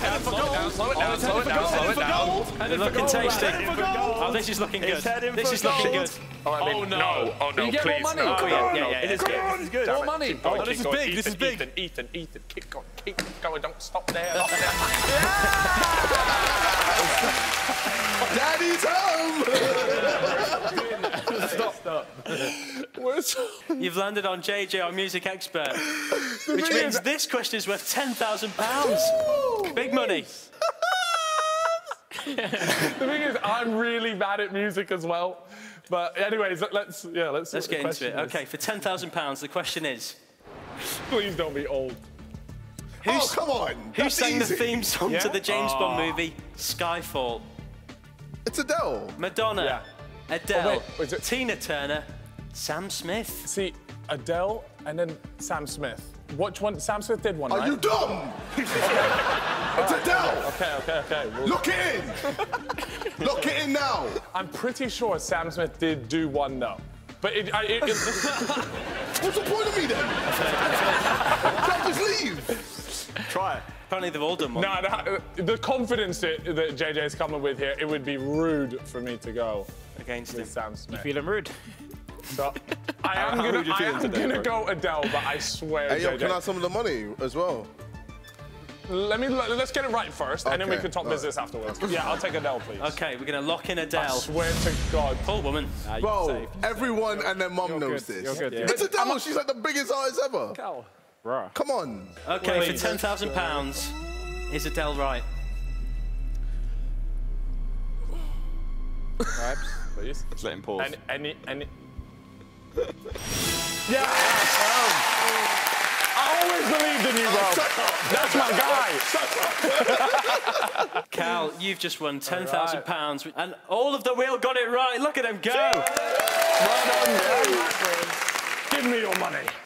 gold. Slow it down, slow it down, slow it down, slow it down, slow it down, slow it down. They're looking tasty. Oh, this is looking good. This is looking good. Oh, I mean, Oh, no. no. Oh, no, You get more money. No, Come oh, no, on. Yeah, yeah, It is yeah. good. It is good. More money. Keep Oh, this is going. big, this is big. Ethan, Ethan, Ethan, keep going, keep going. Don't stop there. Stop there. Where's... You've landed on JJ, our music expert, which means this question is worth ten thousand pounds. Big money. The thing is, I'm really bad at music as well. But anyways, let- let's yeah, let's. Let's get into it. Okay, for ten thousand pounds, the question is: Please don't be old. oh, come on. Who That's sang easy. the theme song Yeah? to the James Bond movie Skyfall? It's Adele. Madonna, Yeah. Adele, Oh, wait, wait, it- Tina Turner, Sam Smith. See, Adele and then Sam Smith. Which one? Sam Smith did one, Are right? you dumb? it's Adele. Okay, okay, okay. Well, Lock it in. Lock it in now. I'm pretty sure Sam Smith did do one though. But it, I, it, it, What's the point of me then? Can't just leave. Try it. Apparently, they've all done one. no, the, uh, the confidence that, that JJ is coming with here, it would be rude for me to go Against him. with Sam Smith. You Feeling rude. So I am How gonna, rude I am today, gonna bro? go Adele, but I swear, Hey, yo, JJ. can I have some of the money as well? Let me let's get it right first, and then we can talk all right. business afterwards. Yeah, I'll take Adele, please. Okay, we're going to lock in I Adele. swear to God. Poor woman. Bro, everyone and their mum knows good, this. you're good, yeah. It's Adele. She's like the biggest artist ever. Bruh. Come on. Okay, for ten thousand pounds, is Adele right? Perhaps, please. Let's let him pause. Any, any, any. Yeah. I always believed in you, oh, bro. That's my guy. Cal, you've just won ten thousand pounds, and all of the wheel got it right. Look at him go. Well done, bro. Give me your money.